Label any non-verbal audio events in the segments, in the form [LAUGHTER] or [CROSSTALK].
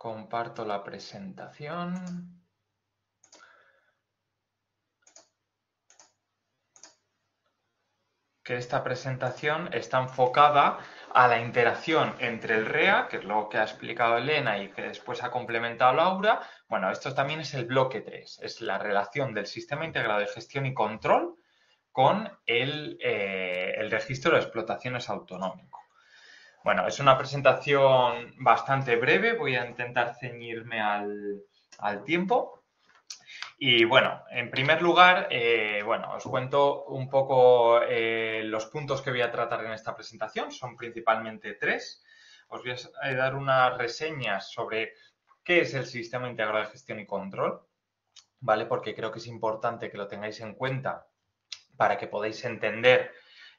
Comparto la presentación. Que esta presentación está enfocada a la interacción entre el REA, que es lo que ha explicado Elena y que después ha complementado Laura. Bueno, esto también es el bloque 3, es la relación del sistema integrado de gestión y control con el, eh, el registro de explotaciones autonómico. Bueno, es una presentación bastante breve, voy a intentar ceñirme al, al tiempo. Y bueno, en primer lugar, eh, bueno, os cuento un poco eh, los puntos que voy a tratar en esta presentación. Son principalmente tres. Os voy a dar unas reseñas sobre qué es el sistema integrado de gestión y control, ¿vale? Porque creo que es importante que lo tengáis en cuenta para que podáis entender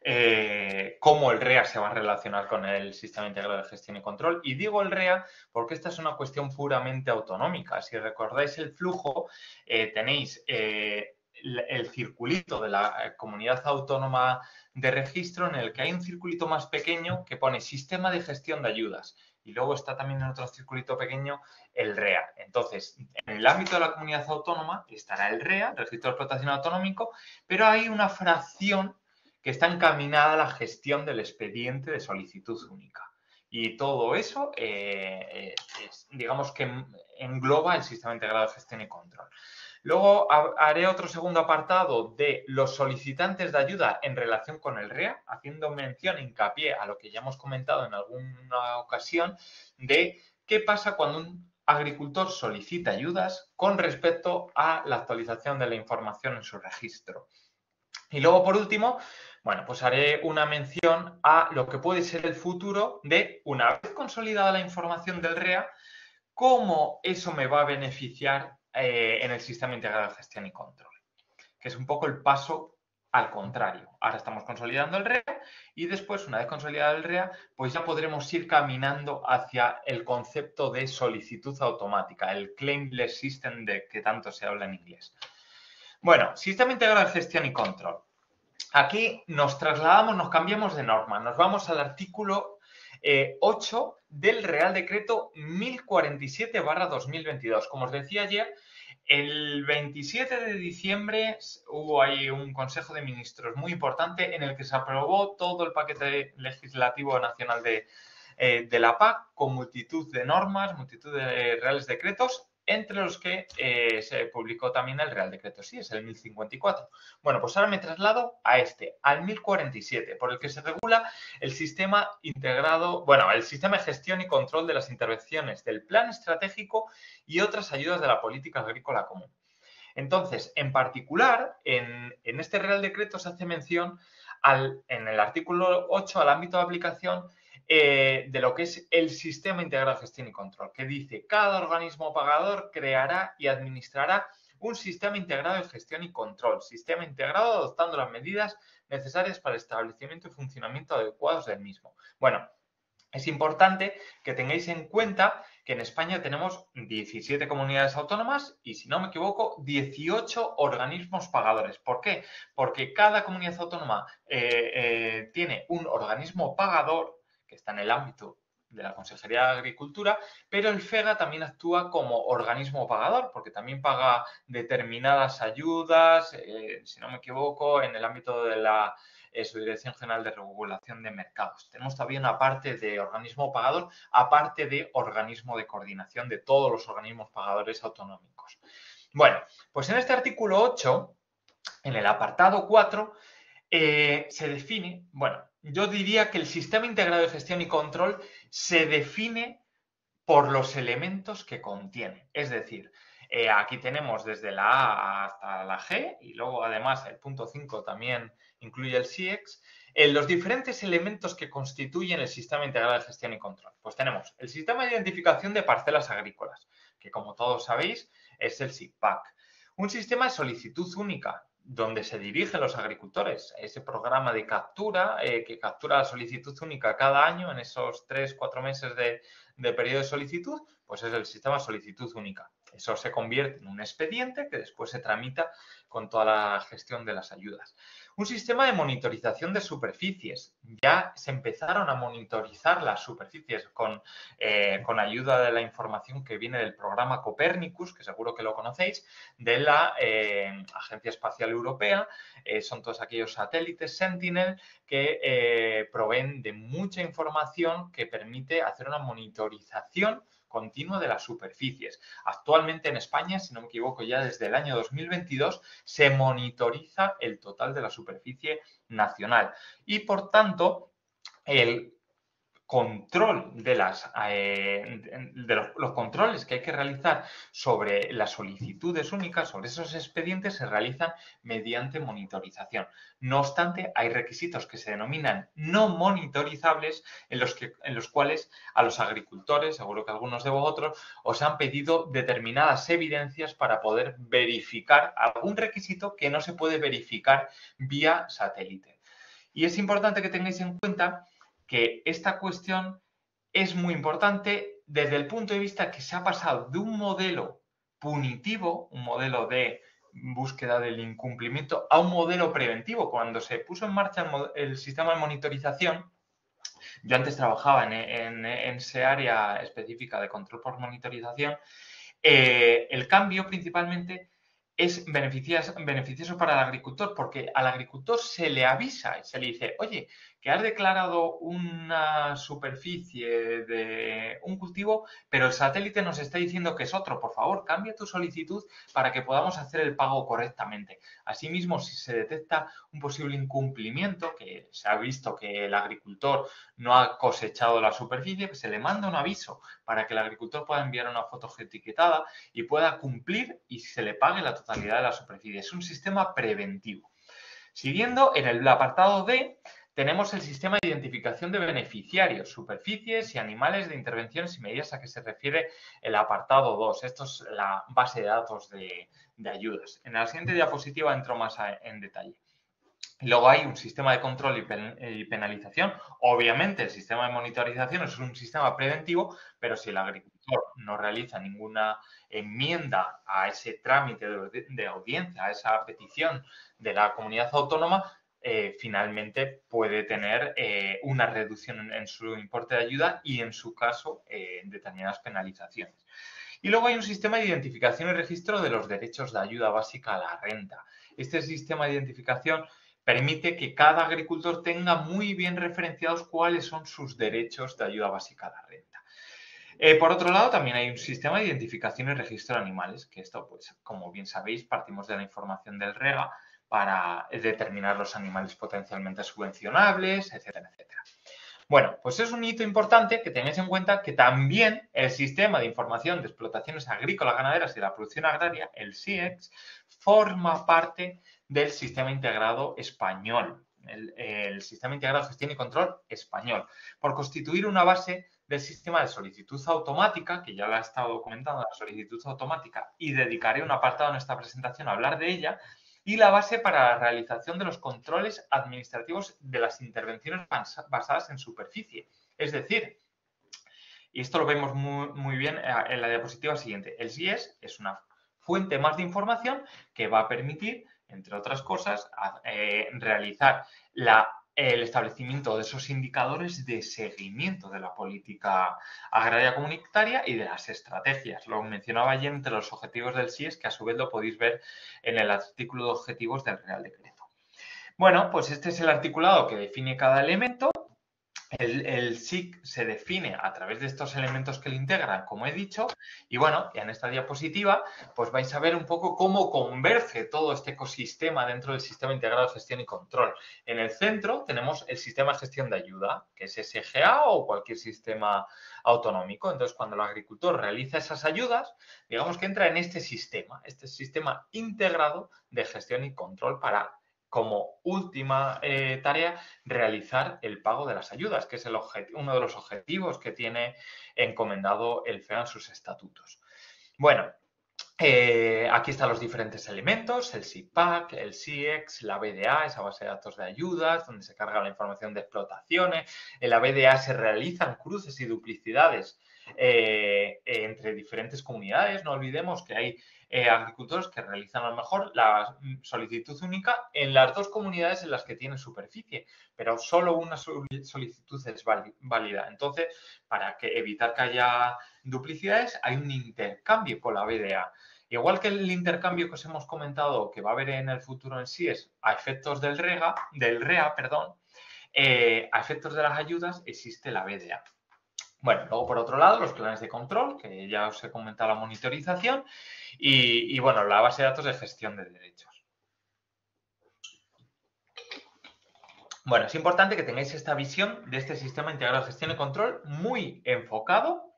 eh, cómo el REA se va a relacionar con el sistema integrado de gestión y control. Y digo el REA porque esta es una cuestión puramente autonómica. Si recordáis el flujo, eh, tenéis eh, el circulito de la comunidad autónoma de registro en el que hay un circulito más pequeño que pone sistema de gestión de ayudas. Y luego está también en otro circulito pequeño el REA. Entonces, en el ámbito de la comunidad autónoma estará el REA, Registro de Explotación Autonómico, pero hay una fracción que está encaminada a la gestión del expediente de solicitud única. Y todo eso, eh, digamos que engloba el sistema integrado de gestión y control. Luego haré otro segundo apartado de los solicitantes de ayuda en relación con el REA, haciendo mención, hincapié a lo que ya hemos comentado en alguna ocasión, de qué pasa cuando un agricultor solicita ayudas con respecto a la actualización de la información en su registro. Y luego, por último, bueno, pues haré una mención a lo que puede ser el futuro de, una vez consolidada la información del REA, cómo eso me va a beneficiar eh, en el sistema integrado de gestión y control, que es un poco el paso al contrario. Ahora estamos consolidando el REA y después, una vez consolidado el REA, pues ya podremos ir caminando hacia el concepto de solicitud automática, el claimless system de que tanto se habla en inglés. Bueno, sistema integrado de gestión y control. Aquí nos trasladamos, nos cambiamos de norma, nos vamos al artículo 8 eh, del Real Decreto 1047-2022. Como os decía ayer, el 27 de diciembre hubo ahí un Consejo de Ministros muy importante en el que se aprobó todo el paquete legislativo nacional de, eh, de la PAC con multitud de normas, multitud de reales decretos entre los que eh, se publicó también el Real Decreto sí, es el 1054. Bueno, pues ahora me traslado a este, al 1047, por el que se regula el sistema integrado, bueno, el sistema de gestión y control de las intervenciones del plan estratégico y otras ayudas de la política agrícola común. Entonces, en particular, en, en este Real Decreto se hace mención al, en el artículo 8 al ámbito de aplicación eh, de lo que es el sistema integrado de gestión y control, que dice cada organismo pagador creará y administrará un sistema integrado de gestión y control, sistema integrado adoptando las medidas necesarias para el establecimiento y funcionamiento adecuados del mismo. Bueno, es importante que tengáis en cuenta que en España tenemos 17 comunidades autónomas y, si no me equivoco, 18 organismos pagadores. ¿Por qué? Porque cada comunidad autónoma eh, eh, tiene un organismo pagador que está en el ámbito de la Consejería de Agricultura, pero el FEGA también actúa como organismo pagador, porque también paga determinadas ayudas, eh, si no me equivoco, en el ámbito de la eh, Subdirección General de Regulación de Mercados. Tenemos también una parte de organismo pagador, aparte de organismo de coordinación de todos los organismos pagadores autonómicos. Bueno, pues en este artículo 8, en el apartado 4, eh, se define, bueno, yo diría que el sistema integrado de gestión y control se define por los elementos que contiene. Es decir, eh, aquí tenemos desde la A hasta la G y luego además el punto 5 también incluye el CIEX, en los diferentes elementos que constituyen el sistema integrado de gestión y control. Pues tenemos el sistema de identificación de parcelas agrícolas, que como todos sabéis es el SIGPAC. Un sistema de solicitud única, donde se dirigen los agricultores, ese programa de captura eh, que captura la solicitud única cada año en esos tres, cuatro meses de, de periodo de solicitud, pues es el sistema solicitud única. Eso se convierte en un expediente que después se tramita con toda la gestión de las ayudas. Un sistema de monitorización de superficies. Ya se empezaron a monitorizar las superficies con, eh, con ayuda de la información que viene del programa Copernicus, que seguro que lo conocéis, de la eh, Agencia Espacial Europea. Eh, son todos aquellos satélites Sentinel que proveen de mucha información que permite hacer una monitorización continua de las superficies. Actualmente en España, si no me equivoco, ya desde el año 2022 se monitoriza el total de la superficie nacional y por tanto el control de, las, eh, de los, controles que hay que realizar sobre las solicitudes únicas, sobre esos expedientes, se realizan mediante monitorización. No obstante, hay requisitos que se denominan no monitorizables en los, que, en los cuales a los agricultores, seguro que algunos de vosotros, os han pedido determinadas evidencias para poder verificar algún requisito que no se puede verificar vía satélite. Y es importante que tengáis en cuenta que esta cuestión es muy importante desde el punto de vista que se ha pasado de un modelo punitivo, un modelo de búsqueda del incumplimiento, a un modelo preventivo. Cuando se puso en marcha el, sistema de monitorización, yo antes trabajaba en, ese área específica de control por monitorización, eh, el cambio principalmente es beneficioso para el agricultor porque al agricultor se le avisa y se le dice, oye, que has declarado una superficie de un cultivo, pero el satélite nos está diciendo que es otro. Por favor, cambia tu solicitud para que podamos hacer el pago correctamente. Asimismo, si se detecta un posible incumplimiento, que se ha visto que el agricultor no ha cosechado la superficie, se le manda un aviso para que el agricultor pueda enviar una foto etiquetada y pueda cumplir y se le pague la totalidad de la superficie. Es un sistema preventivo. Siguiendo, en el apartado D tenemos el sistema de identificación de beneficiarios, superficies y animales de intervenciones y medidas a que se refiere el apartado 2. Esto es la base de datos de, ayudas. En la siguiente diapositiva entro más en detalle. Luego hay un sistema de control y, penalización. Obviamente el sistema de monitorización es un sistema preventivo, pero si el agricultor no realiza ninguna enmienda a ese trámite de audiencia, a esa petición de la comunidad autónoma, eh, finalmente puede tener eh, una reducción en, su importe de ayuda y en su caso eh, determinadas penalizaciones. Y luego hay un sistema de identificación y registro de los derechos de ayuda básica a la renta. Este sistema de identificación permite que cada agricultor tenga muy bien referenciados cuáles son sus derechos de ayuda básica a la renta. por otro lado, también hay un sistema de identificación y registro de animales, que esto, pues, como bien sabéis, partimos de la información del REGA, para determinar los animales potencialmente subvencionables, etcétera, etcétera. Bueno, pues es un hito importante que tengáis en cuenta que también el Sistema de Información de Explotaciones Agrícolas, Ganaderas y la Producción Agraria, el SIEX, forma parte del Sistema Integrado Español, el, Sistema Integrado de Gestión y Control Español, por constituir una base del sistema de solicitud automática, que ya la he estado comentando, la solicitud automática, y dedicaré un apartado en esta presentación a hablar de ella, y la base para la realización de los controles administrativos de las intervenciones basadas en superficie. Es decir, y esto lo vemos muy, bien eh, en la diapositiva siguiente, el SIES es una fuente más de información que va a permitir, entre otras cosas, eh, realizar la el establecimiento de esos indicadores de seguimiento de la política agraria comunitaria y de las estrategias. Lo mencionaba ayer entre los objetivos del SIES, que a su vez lo podéis ver en el artículo de objetivos del Real Decreto. Bueno, pues este es el articulado que define cada elemento el, SIC se define a través de estos elementos que lo integran, como he dicho, y bueno, en esta diapositiva pues vais a ver un poco cómo converge todo este ecosistema dentro del sistema integrado de gestión y control. En el centro tenemos el sistema de gestión de ayuda, que es SGA o cualquier sistema autonómico. Entonces, cuando el agricultor realiza esas ayudas, digamos que entra en este sistema, este sistema integrado de gestión y control para como última eh, tarea realizar el pago de las ayudas, que es el uno de los objetivos que tiene encomendado el FEA en sus estatutos. Bueno, eh, aquí están los diferentes elementos, el SIPAC, el SIEX, la BDA, esa base de datos de ayudas, donde se carga la información de explotaciones. En la BDA se realizan cruces y duplicidades eh, entre diferentes comunidades. No olvidemos que hay eh, agricultores que realizan a lo mejor la solicitud única en las dos comunidades en las que tienen superficie, pero solo una solicitud es válida. Entonces, para que evitar que haya duplicidades, hay un intercambio con la BDA. Igual que el intercambio que os hemos comentado que va a haber en el futuro en sí es a efectos del, REGA, del REA, perdón, eh, a efectos de las ayudas existe la BDA. Bueno, luego por otro lado, los planes de control, que ya os he comentado la monitorización, y, bueno, la base de datos de gestión de derechos. Bueno, es importante que tengáis esta visión de este sistema integrado de gestión y control muy enfocado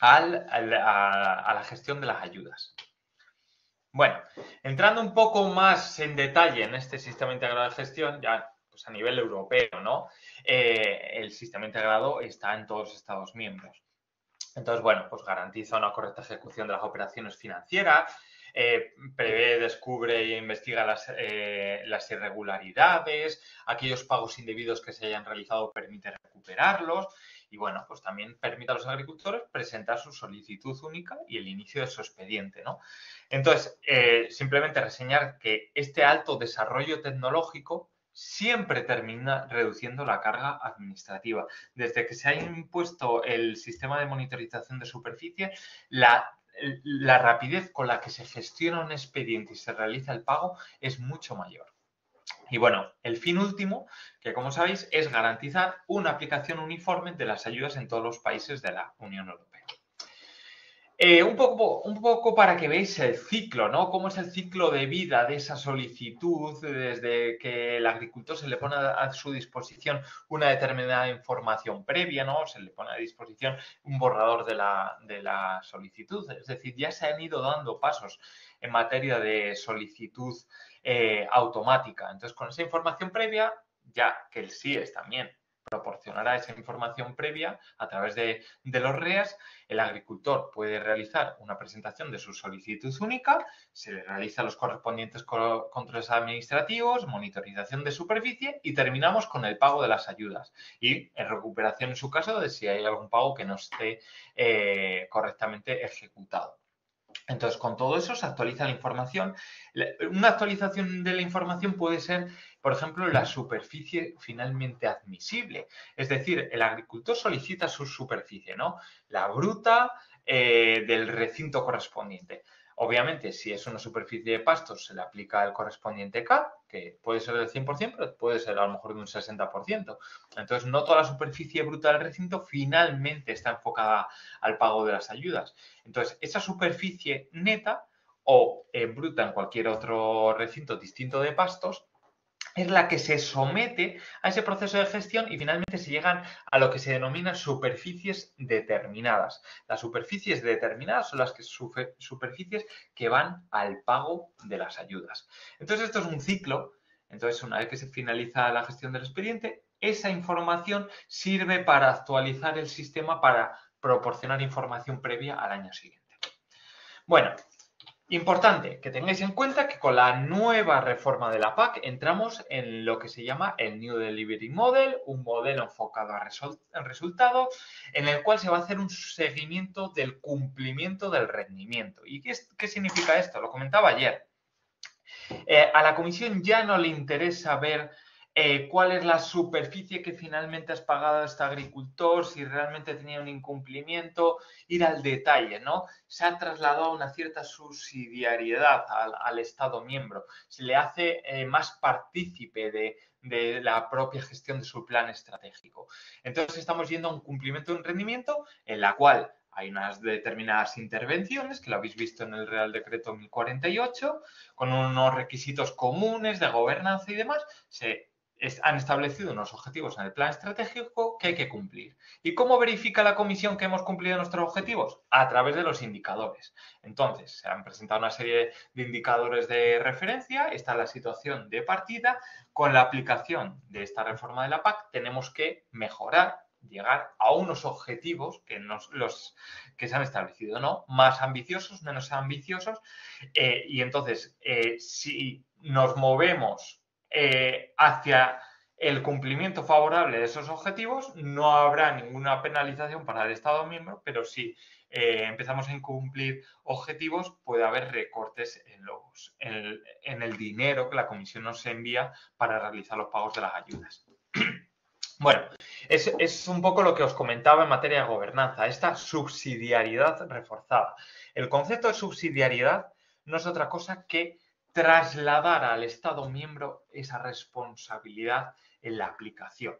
a, la gestión de las ayudas. Bueno, entrando un poco más en detalle en este sistema integrado de gestión, ya pues a nivel europeo, ¿no? Eh, el sistema integrado está en todos los Estados miembros. Entonces, bueno, pues garantiza una correcta ejecución de las operaciones financieras, eh, prevé, descubre e investiga las, eh, las, irregularidades, aquellos pagos indebidos que se hayan realizado permite recuperarlos y bueno, pues también permite a los agricultores presentar su solicitud única y el inicio de su expediente, ¿no? Entonces, simplemente reseñar que este alto desarrollo tecnológico siempre termina reduciendo la carga administrativa. Desde que se ha impuesto el sistema de monitorización de superficie, la, rapidez con la que se gestiona un expediente y se realiza el pago es mucho mayor. Y bueno, el fin último, que como sabéis, es garantizar una aplicación uniforme de las ayudas en todos los países de la Unión Europea. Eh, un, poco, para que veáis el ciclo, ¿no? Cómo es el ciclo de vida de esa solicitud desde que el agricultor se le pone a su disposición una determinada información previa, ¿no? Se le pone a disposición un borrador de la, de la solicitud. Es decir, ya se han ido dando pasos en materia de solicitud eh, automática. Entonces, con esa información previa, ya que el es también proporcionará esa información previa a través de, los REAS. El agricultor puede realizar una presentación de su solicitud única, se le realizan los correspondientes controles administrativos, monitorización de superficie y terminamos con el pago de las ayudas y en recuperación en su caso de si hay algún pago que no esté eh, correctamente ejecutado. Entonces, con todo eso se actualiza la información. Una actualización de la información puede ser, por ejemplo, la superficie finalmente admisible. Es decir, el agricultor solicita su superficie, ¿no? La bruta eh, del recinto correspondiente. Obviamente, si es una superficie de pastos, se le aplica el correspondiente K, que puede ser del 100%, pero puede ser a lo mejor de un 60%. Entonces, no toda la superficie bruta del recinto finalmente está enfocada al pago de las ayudas. Entonces, esa superficie neta o bruta en cualquier otro recinto distinto de pastos es la que se somete a ese proceso de gestión y finalmente se llegan a lo que se denomina superficies determinadas. Las superficies determinadas son las que superficies que van al pago de las ayudas. Entonces, esto es un ciclo. Entonces, una vez que se finaliza la gestión del expediente, esa información sirve para actualizar el sistema para proporcionar información previa al año siguiente. Bueno, Importante que tengáis en cuenta que con la nueva reforma de la PAC entramos en lo que se llama el New Delivery Model, un modelo enfocado al resultado, en el cual se va a hacer un seguimiento del cumplimiento del rendimiento. ¿Y qué, significa esto? Lo comentaba ayer. Eh, a la comisión ya no le interesa ver eh, cuál es la superficie que finalmente has pagado a este agricultor, si realmente tenía un incumplimiento, ir al detalle, ¿no? Se ha trasladado una cierta subsidiariedad al, Estado miembro, se le hace eh, más partícipe de, de la propia gestión de su plan estratégico. Entonces estamos yendo a un cumplimiento de un rendimiento en la cual hay unas determinadas intervenciones, que lo habéis visto en el Real Decreto 1048, con unos requisitos comunes de gobernanza y demás, se han establecido unos objetivos en el plan estratégico que hay que cumplir. ¿Y cómo verifica la comisión que hemos cumplido nuestros objetivos? A través de los indicadores. Entonces, se han presentado una serie de indicadores de referencia, esta es la situación de partida. Con la aplicación de esta reforma de la PAC tenemos que mejorar llegar a unos objetivos que, nos, los, que se han establecido, ¿no? Más ambiciosos, menos ambiciosos. Eh, y entonces, eh, si nos movemos eh, hacia el cumplimiento favorable de esos objetivos, no habrá ninguna penalización para el Estado miembro, pero si eh, empezamos a incumplir objetivos, puede haber recortes en, en, el, dinero que la Comisión nos envía para realizar los pagos de las ayudas. [CLEARS THROAT] Bueno, es, un poco lo que os comentaba en materia de gobernanza, esta subsidiariedad reforzada. El concepto de subsidiariedad no es otra cosa que trasladar al Estado miembro esa responsabilidad en la aplicación.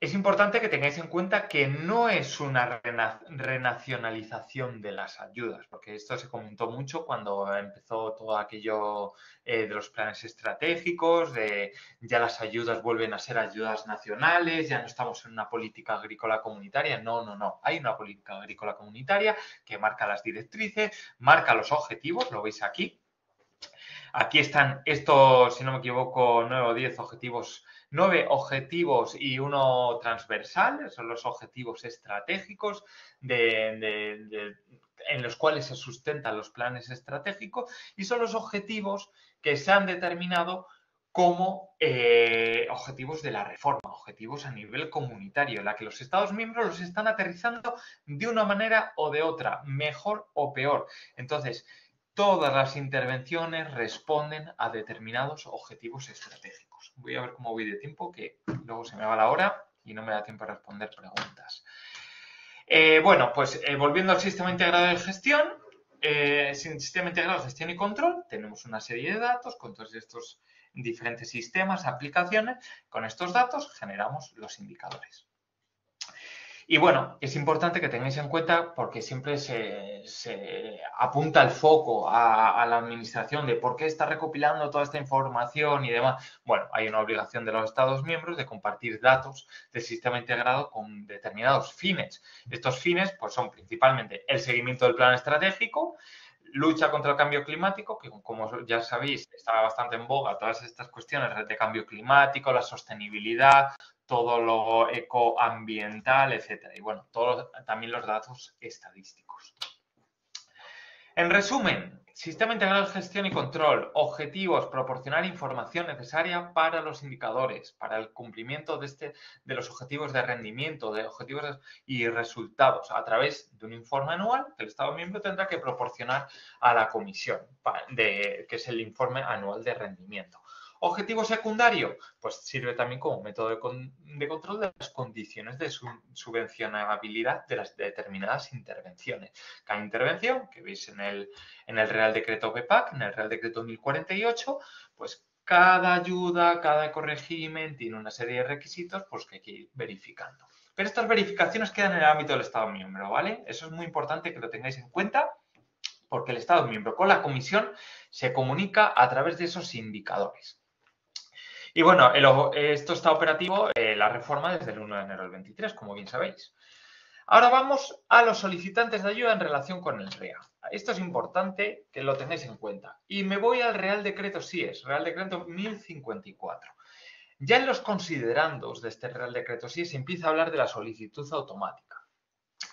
Es importante que tengáis en cuenta que no es una renacionalización de las ayudas, porque esto se comentó mucho cuando empezó todo aquello eh, de los planes estratégicos, de ya las ayudas vuelven a ser ayudas nacionales, ya no estamos en una política agrícola comunitaria. No, no, no. Hay una política agrícola comunitaria que marca las directrices, marca los objetivos, lo veis aquí, Aquí están estos, si no me equivoco, nueve o diez objetivos, nueve objetivos y uno transversal, son los objetivos estratégicos en los cuales se sustentan los planes estratégicos y son los objetivos que se han determinado como eh, objetivos de la reforma, objetivos a nivel comunitario, en la que los Estados miembros los están aterrizando de una manera o de otra, mejor o peor. Entonces, todas las intervenciones responden a determinados objetivos estratégicos. Voy a ver cómo voy de tiempo, que luego se me va la hora y no me da tiempo a responder preguntas. Eh, bueno, pues eh, volviendo al sistema integrado de gestión, eh, sistema integrado de gestión y control, tenemos una serie de datos con todos estos diferentes sistemas, aplicaciones. Con estos datos generamos los indicadores. Y bueno, es importante que tengáis en cuenta porque siempre se, apunta el foco a, la administración de por qué está recopilando toda esta información y demás. Bueno, hay una obligación de los Estados miembros de compartir datos del sistema integrado con determinados fines. Estos fines pues, son principalmente el seguimiento del plan estratégico, lucha contra el cambio climático, que como ya sabéis está bastante en boga todas estas cuestiones de cambio climático, la sostenibilidad, todo lo ecoambiental, etcétera. Y bueno, todos también los datos estadísticos. En resumen, sistema integrado de gestión y control, objetivos, proporcionar información necesaria para los indicadores, para el cumplimiento de, este, los objetivos de rendimiento, de objetivos y resultados a través de un informe anual que el Estado miembro tendrá que proporcionar a la comisión, que es el informe anual de rendimiento. Objetivo secundario, pues sirve también como método de, control de las condiciones de subvencionabilidad de las determinadas intervenciones. Cada intervención, que veis en el, en el Real Decreto PEPAC, en el Real Decreto 1048, pues cada ayuda, cada corregimen tiene una serie de requisitos pues, que hay que ir verificando. Pero estas verificaciones quedan en el ámbito del Estado miembro, ¿vale? Eso es muy importante que lo tengáis en cuenta porque el Estado miembro con la Comisión se comunica a través de esos indicadores. Y bueno, esto está operativo, eh, la reforma desde el 1 de enero del 23, como bien sabéis. Ahora vamos a los solicitantes de ayuda en relación con el REA. Esto es importante que lo tengáis en cuenta. Y me voy al Real Decreto SIES, Real Decreto 1054. Ya en los considerandos de este Real Decreto SIES se empieza a hablar de la solicitud automática.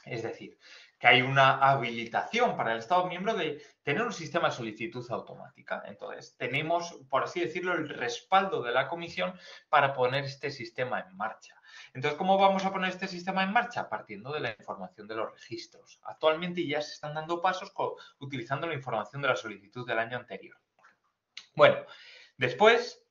Es decir, que hay una habilitación para el Estado miembro de tener un sistema de solicitud automática. Entonces, tenemos, por así decirlo, el respaldo de la Comisión para poner este sistema en marcha. Entonces, ¿cómo vamos a poner este sistema en marcha? Partiendo de la información de los registros. Actualmente ya se están dando pasos utilizando la información de la solicitud del año anterior. Bueno, después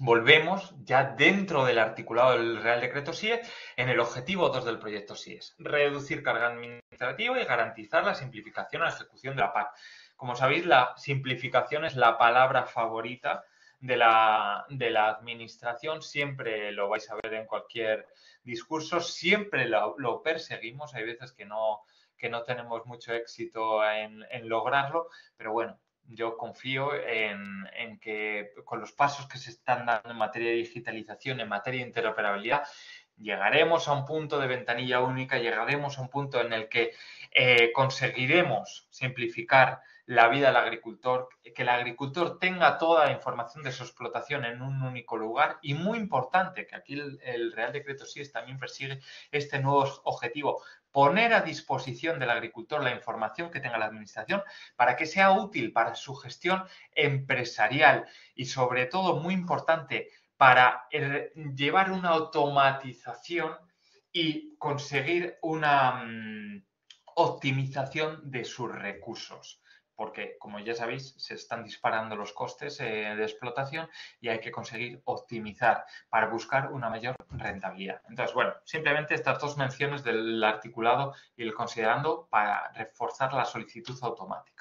volvemos ya dentro del articulado del Real Decreto SIE en el objetivo 2 del proyecto SIES, reducir carga administrativa y garantizar la simplificación a la ejecución de la PAC. Como sabéis, la simplificación es la palabra favorita de la, de la administración, siempre lo vais a ver en cualquier discurso, siempre lo, perseguimos, hay veces que no, que no tenemos mucho éxito en lograrlo, pero bueno, yo confío en, que con los pasos que se están dando en materia de digitalización, en materia de interoperabilidad, llegaremos a un punto de ventanilla única, llegaremos a un punto en el que eh, conseguiremos simplificar la vida del agricultor, que el agricultor tenga toda la información de su explotación en un único lugar y muy importante, que aquí el, Real Decreto SIES también persigue este nuevo objetivo, poner a disposición del agricultor la información que tenga la administración para que sea útil para su gestión empresarial y sobre todo, muy importante, para llevar una automatización y conseguir una mm, optimización de sus recursos porque, como ya sabéis, se están disparando los costes eh, de explotación y hay que conseguir optimizar para buscar una mayor rentabilidad. Entonces, bueno, simplemente estas dos menciones del articulado y el considerando para reforzar la solicitud automática.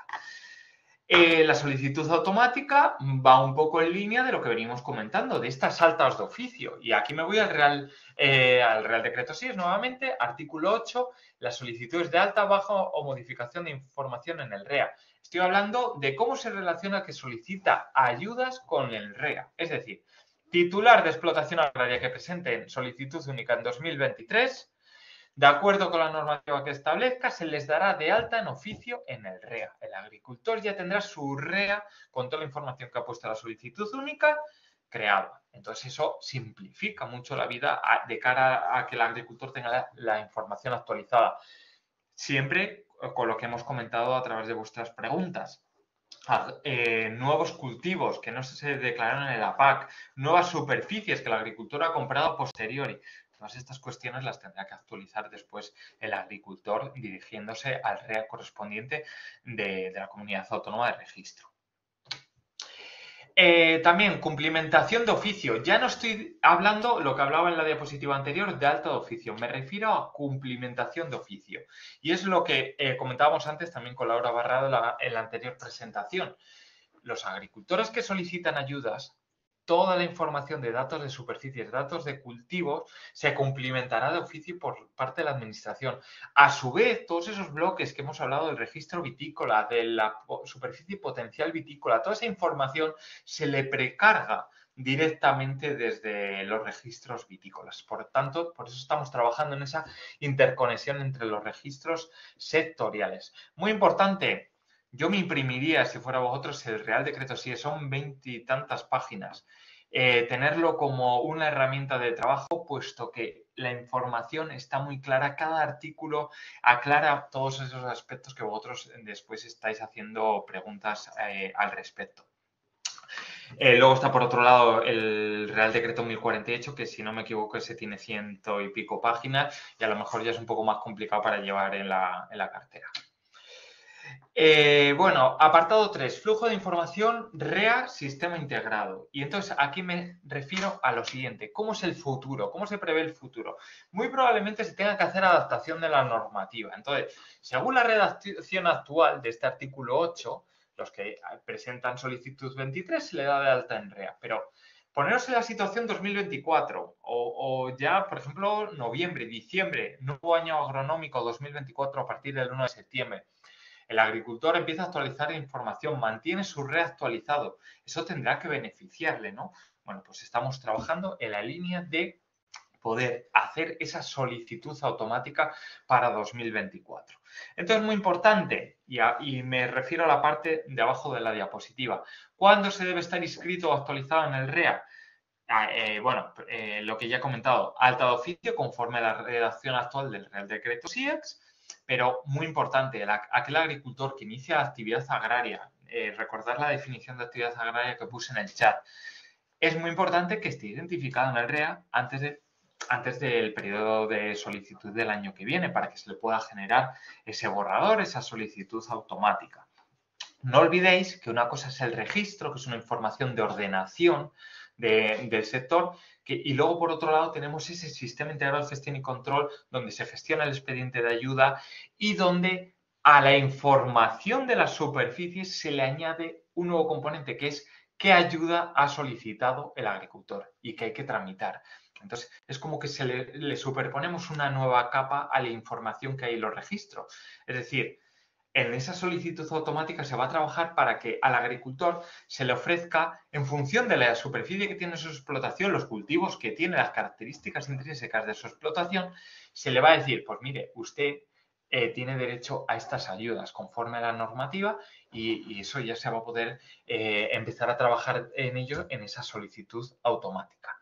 Eh, la solicitud automática va un poco en línea de lo que venimos comentando, de estas altas de oficio. Y aquí me voy al Real, eh, al Real Decreto 6 nuevamente, artículo 8, las solicitudes de alta, baja o modificación de información en el REA. Estoy hablando de cómo se relaciona que solicita ayudas con el REA. Es decir, titular de explotación agraria que presente solicitud única en 2023 de acuerdo con la normativa que establezca, se les dará de alta en oficio en el REA. El agricultor ya tendrá su REA con toda la información que ha puesto la solicitud única creada. Entonces eso simplifica mucho la vida de cara a que el agricultor tenga la, información actualizada. Siempre con lo que hemos comentado a través de vuestras preguntas. Eh, nuevos cultivos que no se declararon en el APAC, nuevas superficies que el agricultor ha comprado posteriori. Todas estas cuestiones las tendrá que actualizar después el agricultor dirigiéndose al REA correspondiente de, la comunidad autónoma de registro. Eh, también, cumplimentación de oficio. Ya no estoy hablando lo que hablaba en la diapositiva anterior de alto de oficio. Me refiero a cumplimentación de oficio. Y es lo que eh, comentábamos antes también con Laura Barrado en la anterior presentación. Los agricultores que solicitan ayudas toda la información de datos de superficies, datos de cultivos, se cumplimentará de oficio por parte de la Administración. A su vez, todos esos bloques que hemos hablado del registro vitícola, de la superficie potencial vitícola, toda esa información se le precarga directamente desde los registros vitícolas. Por tanto, por eso estamos trabajando en esa interconexión entre los registros sectoriales. Muy importante, yo me imprimiría, si fuera vosotros, el Real Decreto si son veintitantas páginas. Eh, tenerlo como una herramienta de trabajo, puesto que la información está muy clara, cada artículo aclara todos esos aspectos que vosotros después estáis haciendo preguntas eh, al respecto. Eh, luego está por otro lado el Real Decreto 1048, que si no me equivoco ese tiene ciento y pico páginas y a lo mejor ya es un poco más complicado para llevar en la cartera. Eh, bueno, apartado 3, flujo de información REA sistema integrado. Y entonces aquí me refiero a lo siguiente, ¿cómo es el futuro? ¿Cómo se prevé el futuro? Muy probablemente se tenga que hacer adaptación de la normativa. Entonces, según la redacción actual de este artículo 8, los que presentan solicitud 23 se le da de alta en REA, pero poneros en la situación 2024 o, o, ya, por ejemplo, noviembre, diciembre, nuevo año agronómico 2024 a partir del 1 de septiembre. El agricultor empieza a actualizar información, mantiene su reactualizado. Eso tendrá que beneficiarle, ¿no? Bueno, pues estamos trabajando en la línea de poder hacer esa solicitud automática para 2024. Entonces, muy importante, y, me refiero a la parte de abajo de la diapositiva, ¿cuándo se debe estar inscrito o actualizado en el REA? Ah, eh, bueno, eh, lo que ya he comentado, alta de oficio conforme a la redacción actual del Real Decreto SIEX, pero muy importante, aquel agricultor que inicia actividad agraria, eh, recordar la definición de actividad agraria que puse en el chat, es muy importante que esté identificado en el REA antes, de, antes del periodo de solicitud del año que viene para que se le pueda generar ese borrador, esa solicitud automática. No olvidéis que una cosa es el registro, que es una información de ordenación del sector, y luego, por otro lado, tenemos ese sistema integrado de gestión y control donde se gestiona el expediente de ayuda y donde a la información de las superficies se le añade un nuevo componente que es qué ayuda ha solicitado el agricultor y que hay que tramitar. Entonces, es como que se le, le superponemos una nueva capa a la información que hay en los registros. Es decir, en esa solicitud automática se va a trabajar para que al agricultor se le ofrezca, en función de la superficie que tiene su explotación, los cultivos que tiene, las características intrínsecas de su explotación, se le va a decir, pues mire, usted eh, tiene derecho a estas ayudas conforme a la normativa y, eso ya se va a poder eh, empezar a trabajar en ello en esa solicitud automática.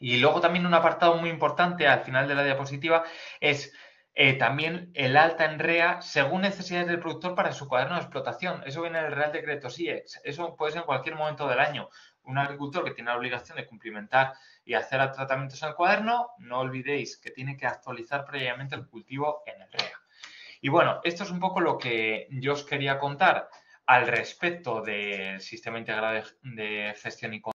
Y luego también un apartado muy importante al final de la diapositiva es eh, también el alta en REA según necesidades del productor para su cuaderno de explotación. Eso viene en el Real Decreto SIEX. Eso puede ser en cualquier momento del año. un agricultor que tiene la obligación de cumplimentar y hacer tratamientos en el cuaderno, no olvidéis que tiene que actualizar previamente el cultivo en el REA. Y bueno, esto es un poco lo que yo os quería contar al respecto del sistema integrado de, gestión y